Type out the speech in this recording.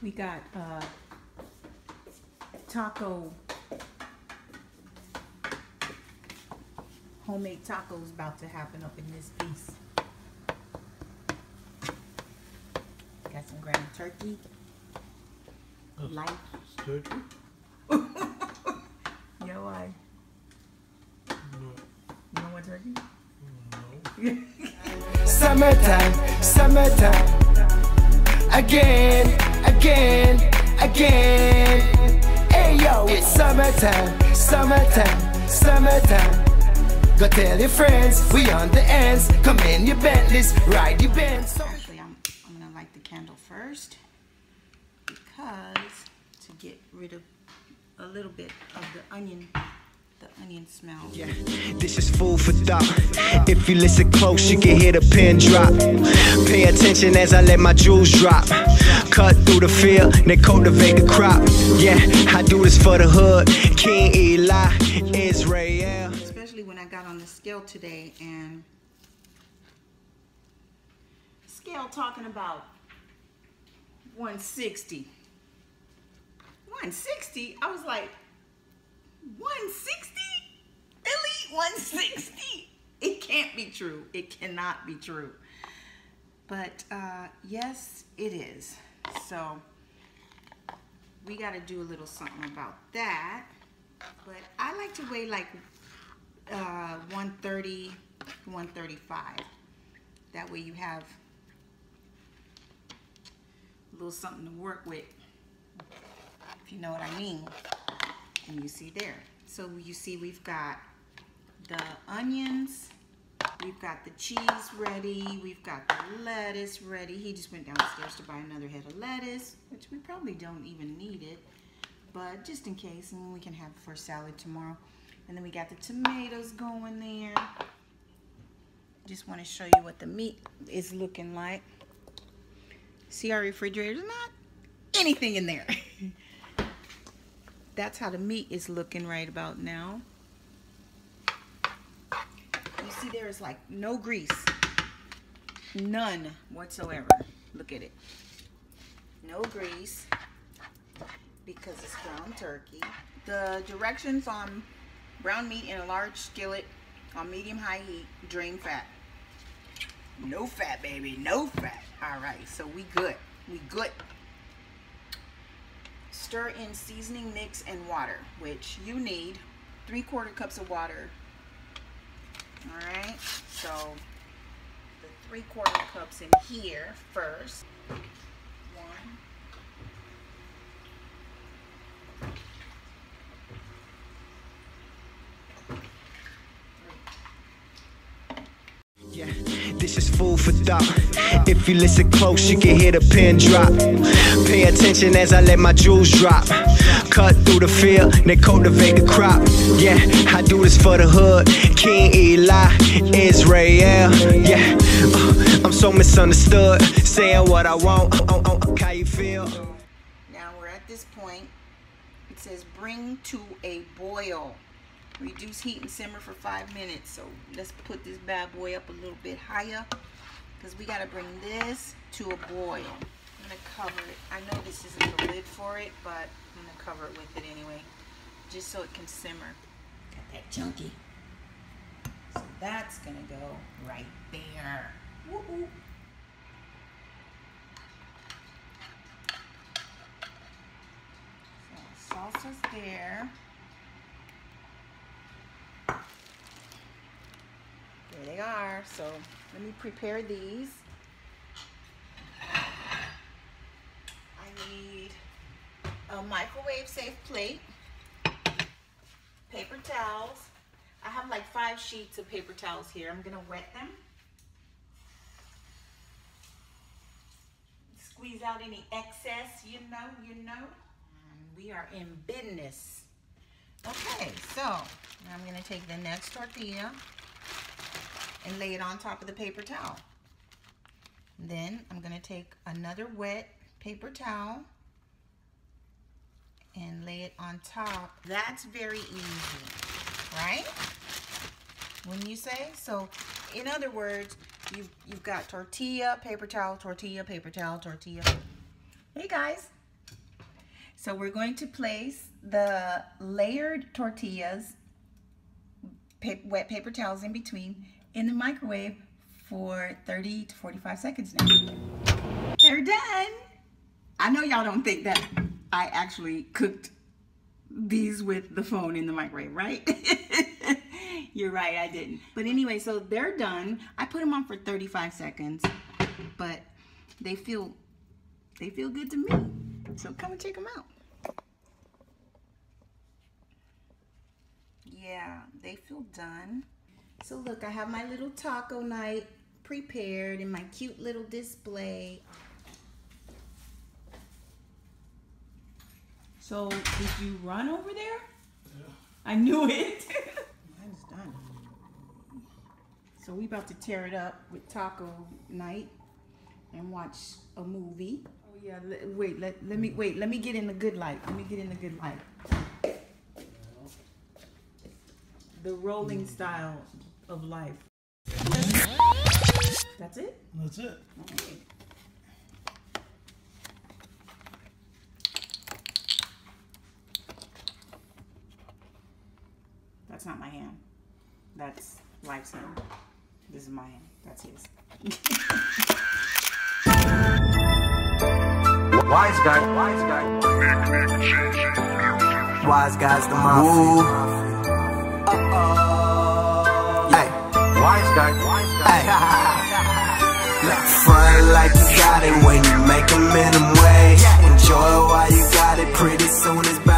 We got uh, taco, homemade tacos about to happen up in this piece. Got some ground turkey, light. Turkey? Yo, I. No. You know what turkey? No. Summertime, summertime. Again, again, again. Hey yo, it's summertime, summertime, summertime. Go tell your friends, we on the ends. Come in your Bentleys, ride your Benz. Actually, I'm, I'm gonna light the candle first because to get rid of a little bit of the onion, the onion smell. Yeah, this is food for thought. If you listen close, you can hear the pin drop. Pay attention as I let my jewels drop. Cut through the field, then cultivate the crop. Yeah, I do this for the hood. King Eli, Israel. Especially when I got on the scale today and scale talking about 160. 160? I was like, 160? Really? 160? It can't be true. It cannot be true. But uh, yes, it is. So we got to do a little something about that. But I like to weigh like uh, 130, 135. That way you have a little something to work with, if you know what I mean. And you see there. So you see we've got the onions, we've got the cheese ready, we've got the lettuce ready. He just went downstairs to buy another head of lettuce, which we probably don't even need it, but just in case, and we can have it for salad tomorrow. And then we got the tomatoes going there. Just want to show you what the meat is looking like. See our refrigerator, is not anything in there. That's how the meat is looking right about now. You see there is like no grease. None whatsoever. Look at it. No grease because it's ground turkey. The directions on brown meat in a large skillet on medium-high heat, drain fat. No fat, baby, no fat. All right, so we good, we good. Stir in seasoning mix and water, which you need three quarter cups of water. All right, so the three quarter cups in here first. One, Yeah, food for thought. If you listen close, you can hear the pin drop. Pay attention as I let my jewels drop. Cut through the field, then cultivate the crop. Yeah, I do this for the hood. King Eli, Israel. Yeah, uh, I'm so misunderstood. Saying what I want. Uh, uh, uh, how you feel? Now we're at this point. It says bring to a boil. Reduce heat and simmer for five minutes. So let's put this bad boy up a little bit higher because we got to bring this to a boil. I'm going to cover it. I know this isn't the lid for it, but I'm going to cover it with it anyway just so it can simmer. Got that chunky. So that's going to go right there. Woo-hoo. So salsa's there. There they are. So let me prepare these. I need a microwave safe plate, paper towels. I have like five sheets of paper towels here. I'm gonna wet them. Squeeze out any excess, you know, you know. We are in business. Okay, so I'm gonna take the next tortilla and lay it on top of the paper towel. Then I'm gonna take another wet paper towel and lay it on top. That's very easy, right? When you say, so in other words, you've, you've got tortilla, paper towel, tortilla, paper towel, tortilla. Hey guys, So we're going to place the layered tortillas, wet paper towels in between, in the microwave for 30 to 45 seconds now. They're done. I know y'all don't think that I actually cooked these with the phone in the microwave, right? You're right, I didn't. But anyway, so they're done. I put them on for 35 seconds, but they feel they feel good to me. So come and check them out. Yeah, they feel done. So look, I have my little taco night prepared in my cute little display. So did you run over there? Yeah. I knew it. Mine's done. So we about to tear it up with taco night and watch a movie. Oh yeah, wait, let, let me wait, let me get in the good light. Let me get in the good light. The rolling mm. style of life. That's it? That's it. Okay. That's not my hand. That's Lyfe's hand. This is my hand. That's his. Wise guy, wise guy. Wise guys, the mafia. Hey, Wise guy, hey. Look, front like you got it when you make a minimum wage. Enjoy while you got it, pretty soon it's fade.